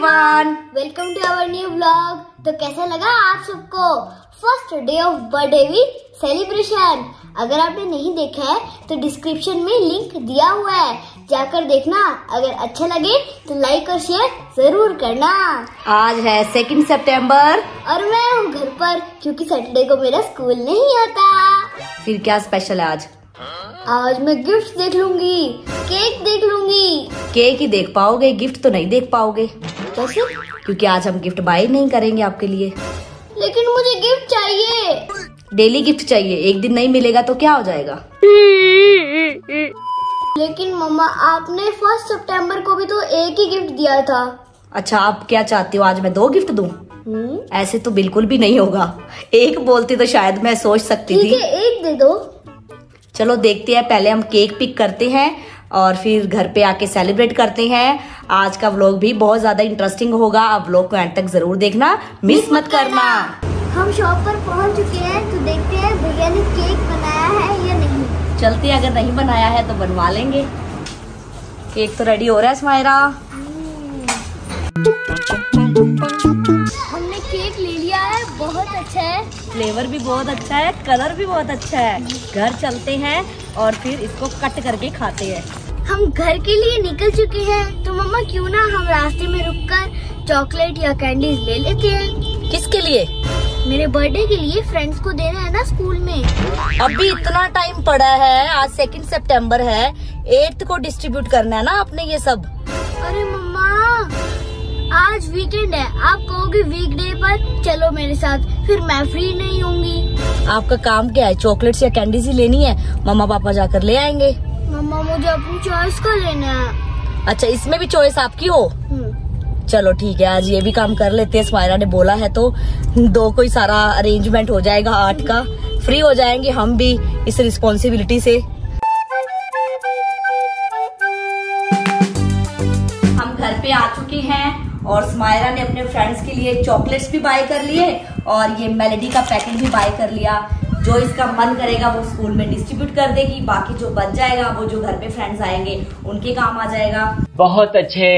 Everyone welcome to our new blog तो कैसा लगा आप सबको? First day of birthday week celebration अगर आपने नहीं देखा है तो डिस्क्रिप्शन में लिंक दिया हुआ है। जाकर देखना। अगर अच्छा लगे तो लाइक और शेयर ज़रूर करना। आज है सेकंड सितंबर और मैं हूँ घर पर क्योंकि सैटरडे को मेरा स्कूल नहीं होता फिर क्या स्पेशल है आज? आज मैं गिफ्ट देख लूँगी। केक देख लूँगी। केक ही देख पाओगे गिफ्ट तो नहीं देख पाओगे। कैसे? क्योंकि आज हम गिफ्ट बाय नहीं करेंगे आपके लिए। लेकिन मुझे गिफ्ट चाहिए। डेली गिफ्ट चाहिए। एक दिन नहीं मिलेगा तो क्या हो जाएगा? लेकिन मम्मा आपने फ़र्स्ट सितंबर को भी तो एक ही गिफ्ट दिया था। अच्छा आप क्या चाहती हो? आज मैं दो गिफ्ट दूँ? हम्म। ऐसे तो बिल्कुल भी नहीं होगा। एक बोलती तो शायद मैं सोच सकती थी। एक दे दो। चलो देखते हैं पहले हम केक पिक करते हैं और फिर घर पे आके सेलिब्रेट करते हैं। आज का व्लॉग भी बहुत ज़्यादा इंटरेस्टिंग होगा। आप व्लॉग को एंड तक ज़रूर देखना। मिस मत करना। हम शॉप पर पहुँच चुके हैं तो देखते हैं भैया ने केक बनाया है या नहीं। चलते अगर नहीं बनाया है तो बनवा लेंगे। केक तो रेडी हो रहा है स्मायरा हमने केक ले लिया है बहुत अच्छा है। फ्लेवर भी बहुत अच्छा है कलर भी बहुत अच्छा है। घर चलते हैं और फिर इसको कट करके खाते हैं। हम घर के लिए निकल चुके हैं। तो मम्मा क्यों ना हम रास्ते में रुककर चॉकलेट या कैंडीज ले लेते हैं? किसके लिए? मेरे बर्थडे के लिए फ्रेंड्स को देना है ना स्कूल में। अभी इतना टाइम पड़ा है आज सेकंड सितंबर है। एट्थ को डिस्ट्रीब्यूट करना है ना आपने ये सब? अरे मम्मा आज वीकेंड है। आप कहोगे वीकडे पर चलो मेरे साथ फिर मैं फ्री नहीं होंगी। आपका काम क्या है? चॉकलेट्स या कैंडीज ही लेनी है? मम्मा पापा जाकर ले आएँगे। मम्मा मुझे अपनी चॉइस का लेना है। अच्छा इसमें भी चॉइस आपकी हो? हम्म, चलो ठीक है आज ये भी काम कर लेते हैं। स्माइरा ने बोला है तो दो कोई सारा अरेंजमेंट हो जाएगा आर्ट का। फ्री हो जाएँगे हम भी इस रिस्पॉन्सिबिलिटी से। हम घर पे आ चुके हैं और स्माइरा ने अपने फ्रेंड्स के लिए चॉकलेट्स भी बाय कर लिए और ये मेलेडी का पैकेट भी बाय कर लिया। जो इसका मन करेगा वो स्कूल में डिस्ट्रीब्यूट कर देगी बाकी जो बच जाएगा वो जो घर पे फ्रेंड्स आएँगे उनके काम आ जाएगा। बहुत अच्छे।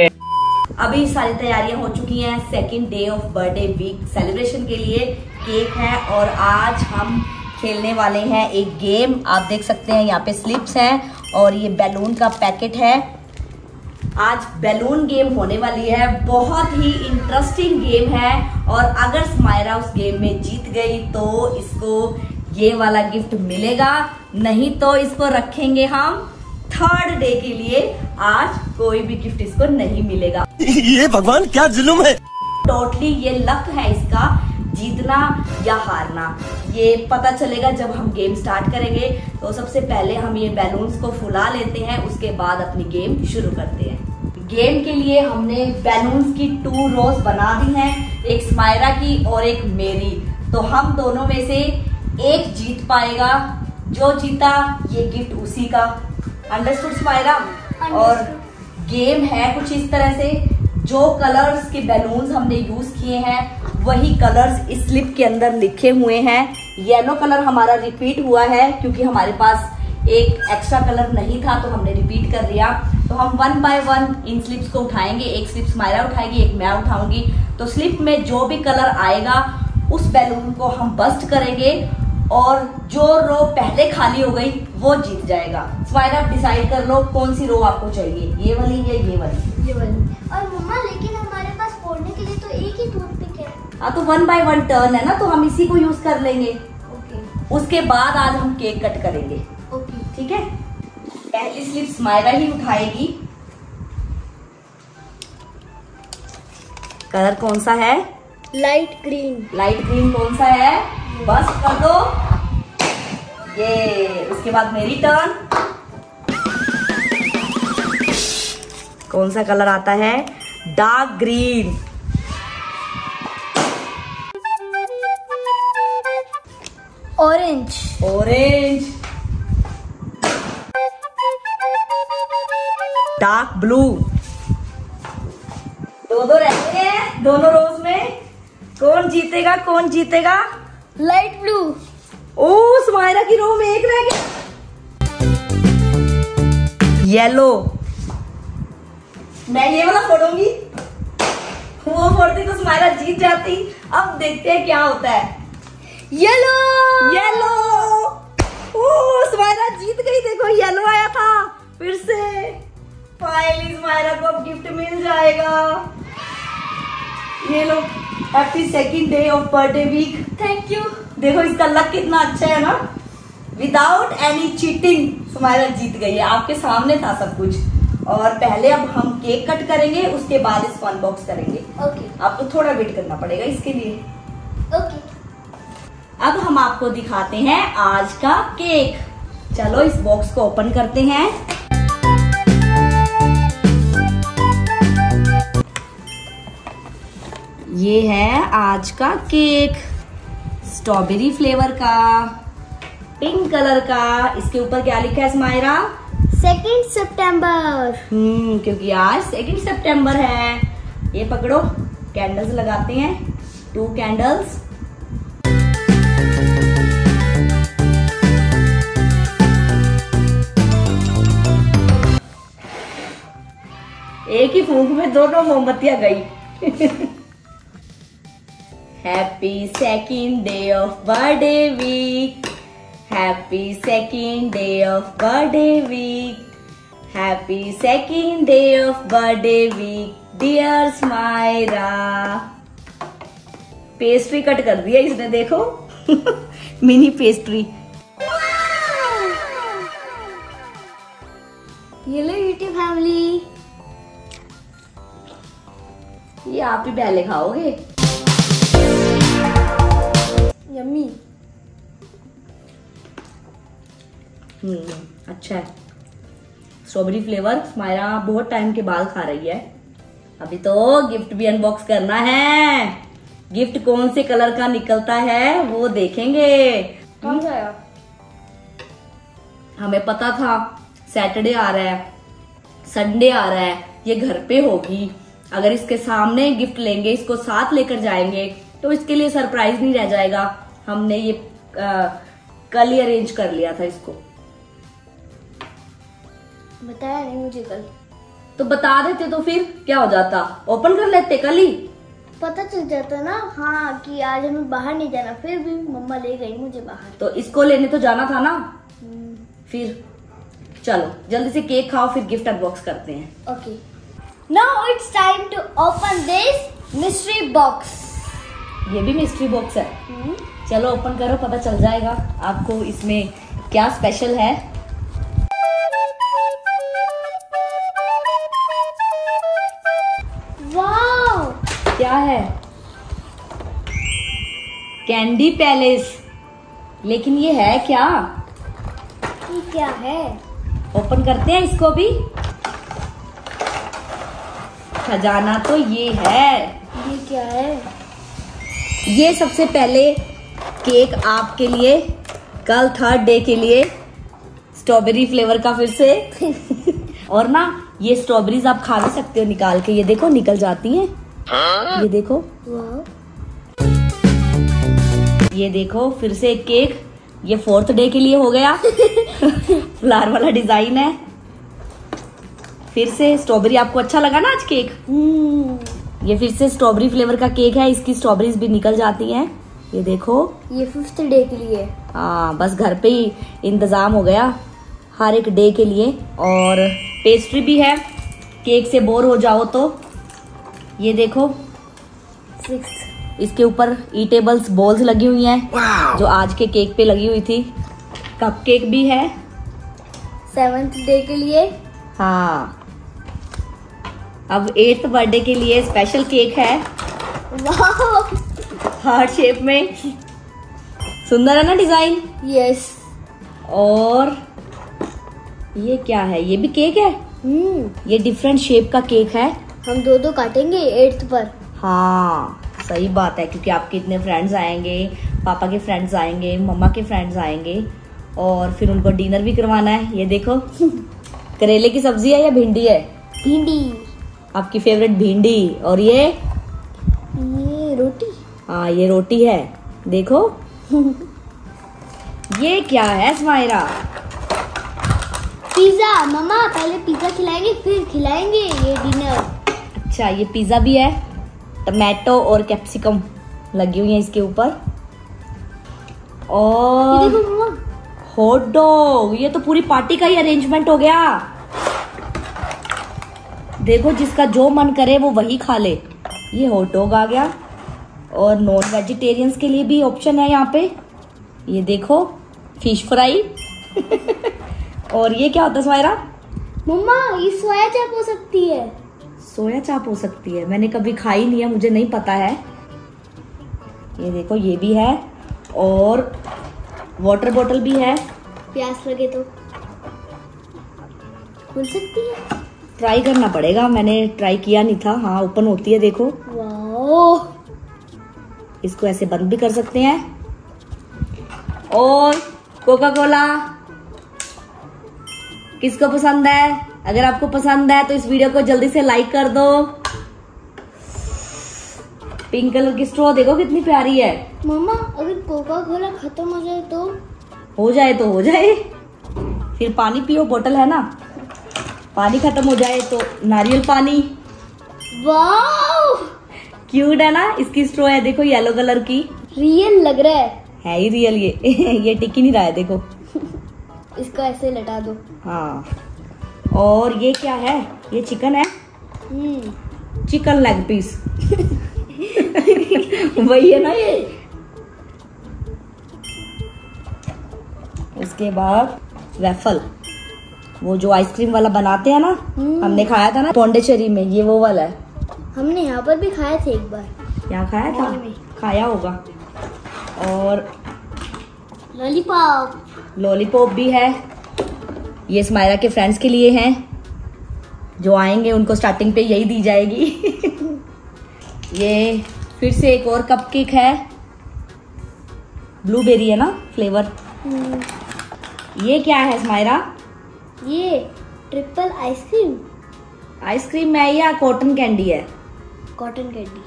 अभी सारी तैयारियाँ हो चुकी हैं second day of birthday week celebration के लिए केक है और आज हम खेलने वाले हैं एक गेम आप देख सकते हैं यहाँ पे स्लिप्स हैं और ये बैलून का पैकेट है। आज बैलून गेम होने वाली है। बहुत ही इंटरेस्टिंग गेम है और अगर स्मायरा उस गेम में जीत गई तो इसको ये वाला गिफ्ट मिलेगा। नहीं तो इसको रखेंगे हम थर्ड डे के लिए। आज कोई भी गिफ्ट इसको नहीं मिलेगा। ये भगवान क्या जुलुम है? टोटली ये लक है इसका जीतना या हारना। ये पता चलेगा जब हम गेम स्टार्ट करेंगे। तो सबसे पहले हम ये बैलून्स को फुला लेते हैं उसके बाद अपनी गेम शुरू करते हैं। गेम के लिए हमने बैलून्स की टू रोज बना दी हैं एक स्मायरा की और एक मेरी तो हम दोनों में से एक जीत पाएगा जो जीता ये गिफ्ट उसी का। अंडरस्टूड स्मायरा और गेम है कुछ इस तरह से जो कलर्स के बैलून्स हमने यूज़ किए हैं वही कलर्स इस स्लिप के अंदर लिखे हुए हैं। येलो कलर हमारा रिपीट हुआ है क्योंकि हमारे पास एक एक्स्ट्रा कलर नहीं था तो हमने रिपीट कर लिया। तो हम वन बाय वन इन स्लिप्स को उठाएँगे। एक स्लिप मायरा उठाएगी एक मैं उठाऊँगी। तो स्लिप में जो भी कलर आएगा उस बैलून को हम बस्ट करेंगे और जो रो पहले खाली हो गई वो जीत जाएगा। स्माइरा डिसाइड कर लो कौन सी रो आपको चाहिए। ये वाली या ये वाली? ये वाली। और मम्मा लेकिन हमारे पास फोड़ने के लिए तो एक ही टूथपिक है। हाँ तो वन बाय वन टर्न है ना तो हम इसी को यूज़ कर लेंगे। ओके उसके बाद आज हम केक कट करेंगे। ओके ठीक है? पहली स्लिप स्माइरा ही उठाएगी। कलर कौन सा है? लाइट ग्रीन लाइट ग्रीन कौन सा है? बस कर दो। ये उसके बाद मेरी टर्न कौन सा कलर आता है? Dark green orange orange dark blue दो दो रह गए हैं। दोनों रोज कौन जीतेगा कौन जीतेगा? लाइट ब्लू ओ सुमायरा की रो में एक रह गया। येलो मैं ये वाला फोड़ूँगी। वो फोड़ती तो स्माइला जीत जाती। अब देखते हैं क्या होता है। येलो येलो ओ स्माइला जीत गई। देखो येलो आया था। फिर से। फाइनली स्माइला को अब गिफ्ट मिल जाएगा। ये लो। Happy second day of birthday week thank you देखो इसका लक कितना अच्छा है ना? विदाउट एनी चीटिंग स्माइला जीत गई है। आपके सामने था सब कुछ। और पहले अब हम केक कट करेंगे उसके बाद इस फन बॉक्स करेंगे। Okay okay. आपको थोड़ा वेट करना पड़ेगा इसके लिए। Okay okay. अब हम आपको दिखाते हैं आज का केक चलो इस बॉक्स को ओपन करते हैं। ये है आज का केक। स्ट्रॉबेरी फ्लेवर का पिंक कलर का। इसके ऊपर क्या लिखा है स्माइरा सेकेंड सितंबर हम्म क्योंकि आज सेकेंड सितंबर है। ये पकड़ो कैंडल्स लगाते हैं। टू कैंडल्स एक ही फूंक में दोनों मोमबत्तियाँ गई। Happy second day of birthday week happy second day of birthday week happy second day of birthday week dear Smaira pastry cut कर दिया इसने देखो। मिनी पेस्ट्री ये लो यूट्यूब फैमिली ये आप ही पहले खाओगे? यम्मी हम्म अच्छा है। स्ट्रॉबेरी फ्लेवर स्माइरा बहुत टाइम के बाद खा रही है। अभी तो गिफ्ट भी अनबॉक्स करना है। गिफ्ट कौन से कलर का निकलता है वो देखेंगे। कौन सा आया? हमें पता था सैटरडे आ रहा है। संडे आ रहा है ये घर पे होगी। अगर इसके सामने गिफ्ट लेंगे इसको साथ लेकर जाएँगे तो इसके लिए सरप्राइज़ नहीं रह जाएगा। हमने ये आ, कल ही अरेंज कर लिया था इसको। बताया नहीं मुझे कल। तो बता देते तो फिर क्या हो जाता? ओपन कर लेते कल ही? पता चल जाता ना हाँ कि आज हमें बाहर नहीं जाना फिर भी मम्मा ले गई मुझे बाहर। तो इसको लेने तो जाना था ना? हम्म, फिर चलो जल्दी से केक खाओ फिर गिफ्ट अनबॉक्स करते हैं। Okay now it's time to open this mystery box ये भी मिस्ट्री बॉक्स है। चलो ओपन करो पता चल जाएगा आपको इसमें क्या स्पेशल है। क्या है? कैंडी पैलेस लेकिन ये है क्या? ये क्या है? ओपन करते हैं इसको भी। खजाना तो ये है। ये क्या है? ये सबसे पहले केक आपके लिए, कल थर्ड डे के लिए, स्ट्रॉबेरी फ्लेवर का फिर से। और ना, ये स्ट्रॉबेरीज आप खा भी सकते हो निकाल के। ये देखो, निकल जाती हैं। ये देखो। ये देखो, फिर से एक केक। ये फोर्थ डे के लिए हो गया। फ्लावर वाला डिज़ाइन है। फिर से स्ट्रॉबेरी, आपको अच्छा लगा ना आज केक? हम्म। ये फिर से स्ट्रॉबेरी फ्लेवर का केक है इसकी स्ट्रॉबेरीज भी निकल जाती हैं। ये देखो। ये फिफ्थ डे के लिए। हाँ बस घर पे ही इंतज़ाम हो गया हर एक डे के लिए। और पेस्ट्री भी है। केक से बोर हो जाओ तो। ये देखो। सिक्स इसके ऊपर ईटेबल्स बॉल्स लगी हुई हैं जो आज के केक पे लगी हुई थी। कप केक भी है। सेवेंथ डे के लिए। हाँ। अब एट्थ बर्थडे के लिए स्पेशल केक है। हार्ट शेप में। सुंदर है ना डिज़ाइन यस और ये क्या है? ये भी केक है? हम्म ये डिफरेंट शेप का केक है। हम दो दो काटेंगे एट्थ पर। हाँ सही बात है क्योंकि आपके इतने फ्रेंड्स आएँगे पापा के फ्रेंड्स आएँगे मम्मा के फ्रेंड्स आएँगे और फिर उनको डिनर भी करवाना है। ये देखो करेले की सब्ज़ी है या भिंडी है? भिंडी। आपकी फेवरेट भिंडी और ये? ये रोटी। हाँ ये रोटी है। देखो। ये क्या है स्माइरा पिज्जा। मम्मा पहले पिज्जा खिलाएँगे फिर खिलाएँगे ये डिनर। अच्छा ये पिज्जा भी है। टमाटो और कैप्सिकम लगी हुई है इसके ऊपर। और देखो हॉट डॉग ये तो पूरी पार्टी का ही अरेंजमेंट हो गया। देखो जिसका जो मन करे वो वही खा ले। ये हॉट डॉग आ गया। और नॉन वेजिटेरियंस के लिए भी ऑप्शन है यहाँ पे। ये देखो फ़िश फ्राई और ये क्या होता है मम्मा ये सोया चाप हो सकती है। सोया चाप हो सकती है। मैंने कभी खाई नहीं है मुझे नहीं पता है। ये देखो ये भी है। और वाटर बॉटल भी है। प्यास लगे तो। खुल सकती है। ट्राई करना पड़ेगा। मैंने ट्राई किया नहीं था। हाँ ओपन होती है देखो। इसको ऐसे बंद भी कर सकते हैं। और कोका कोला किसको पसंद है? अगर आपको पसंद है तो इस वीडियो को जल्दी से लाइक कर दो। पिंक कलर की स्ट्रॉ देखो कितनी प्यारी है। मम्मा अगर कोका कोला खत्म हो जाए तो? हो जाए तो हो जाए। फिर पानी पियो बोतल है ना? पानी खत्म हो जाए तो नारियल पानी। क्यूट है ना? इसकी स्ट्रॉ है देखो येलो कलर की। रियल लग रहा है। है ही रियल ये। ये टिक ही नहीं रहा है देखो। इसको ऐसे लटा दो। हाँ। और ये क्या है? ये चिकन है? हम्म। चिकन लेग पीस वही है ना ये। उसके बाद वेफल वो जो आइसक्रीम वाला बनाते हैं ना हम्म। हमने खाया था ना पौंडेचेरी में ये वो वाला है। हमने यहाँ पर भी खाए थे एक बार। यहाँ खाया था? खाया होगा। और लॉलीपॉप। लॉलीपॉप भी है। ये स्माइरा के फ्रेंड्स के लिए हैं। जो आएँगे उनको स्टार्टिंग पे यही दी जाएगी। ये फिर से एक और कपकेक है। ब्लूबेरी है ना फ्लेवर हम्म, ये क्या है स्माइरा ये ट्रिपल आइसक्रीम। आइसक्रीम है या कॉटन कैंडी है? Cotton candy.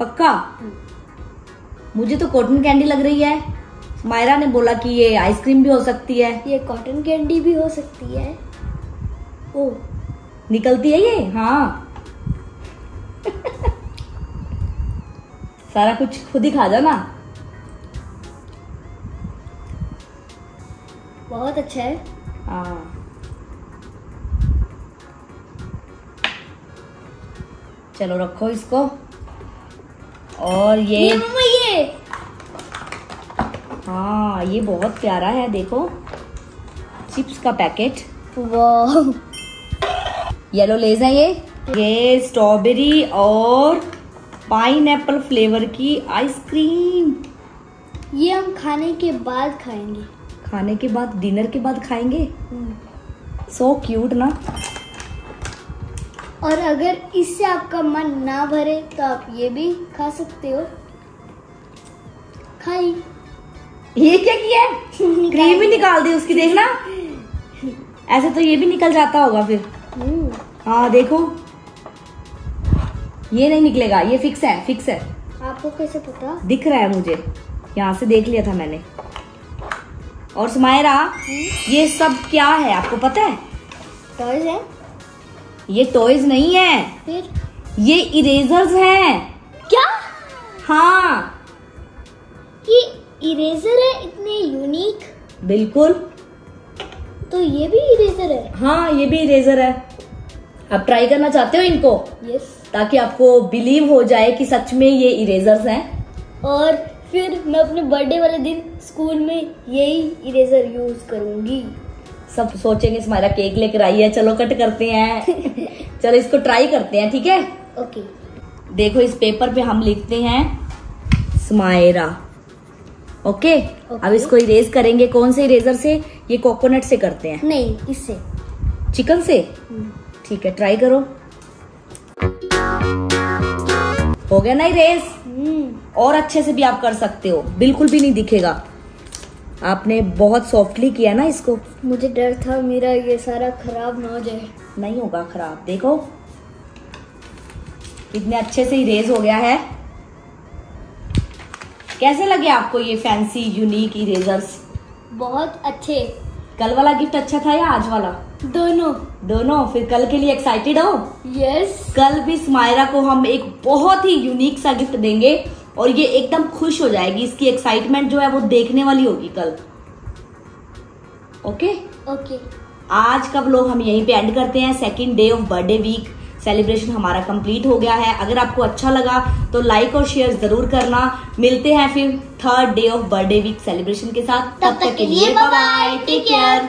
पक्का? मुझे तो कॉटन कैंडी लग रही है। स्माइरा ने बोला कि ये आइसक्रीम भी हो सकती है। ये कॉटन कैंडी भी हो सकती है। ओ। निकलती है ये? हाँ। सारा कुछ खुद ही खा जाना बहुत अच्छा है। हाँ। चलो रखो इसको। और ये ये ये। हाँ ये बहुत प्यारा है देखो। चिप्स का पैकेट। येलो लेज है ये। ये स्ट्रॉबेरी और पाइन एप्पल फ्लेवर की आइसक्रीम। ये हम खाने के बाद खाएँगे। खाने के बाद डिनर के बाद खाएँगे? हम्म। सो क्यूट ना? और अगर इससे आपका मन ना भरे तो आप ये भी खा सकते हो। खाई। ये क्या किया? है क्रीम ही निकाल दी उसकी देखना। ऐसे तो ये भी निकल जाता होगा फिर। हम्म, हाँ देखो। ये नहीं निकलेगा ये फिक्स है फिक्स है। आपको कैसे पता? दिख रहा है मुझे। यहाँ से देख लिया था मैंने। और सुमायरा ये सब क्या है आपको पता है? टॉयज है। ये टॉयज नहीं है। फिर? ये इरेजर्स हैं। क्या? हाँ। ये इरेजर है इतने यूनिक बिल्कुल। तो ये भी इरेजर है? हाँ ये भी इरेजर है। आप ट्राई करना चाहते हो इनको? यस ताकि आपको बिलीव हो जाए कि सच में ये इरेजर्स हैं। और फिर मैं अपने बर्थडे वाले दिन स्कूल में यही इरेजर यूज़ करूँगी। सब सोचेंगे हमारा केक लेकर आई है चलो कट करते हैं. चलो इसको ट्राई करते हैं ठीक है? ओके देखो इस पेपर पे हम लिखते हैं स्मायरा. ओके। अब इसको इरेज करेंगे कौन से इरेजर से? ये कोकोनट से करते हैं। नहीं इससे। चिकन से? ठीक है ट्राई करो। हो गया ना इरेज हम्म। और अच्छे से भी आप कर सकते हो। बिल्कुल भी नहीं दिखेगा। आपने बहुत सॉफ्टली किया ना इसको। मुझे डर था मेरा ये सारा खराब ना हो जाए। नहीं होगा खराब देखो। कितने अच्छे से इरेज हो गया है। कैसे लगे आपको ये फैंसी यूनिक इरेजर्स बहुत अच्छे। कल वाला गिफ्ट अच्छा था या आज वाला? दोनों। दोनों फिर कल के लिए एक्साइटेड हो? Yes yes. कल भी स्मायरा को हम एक बहुत ही यूनिक सा गिफ्ट देंगे। और ये एकदम खुश हो जाएगी इसकी एक्साइटमेंट जो है वो देखने वाली होगी कल। ओके ओके आज का व्लॉग हम यहीं पे एंड करते हैं। Second day of birthday week celebration हमारा कंप्लीट हो गया है। अगर आपको अच्छा लगा तो लाइक और शेयर ज़रूर करना। मिलते हैं फिर third day of birthday week celebration के साथ। तब तक के लिए बाय बाय टेक केयर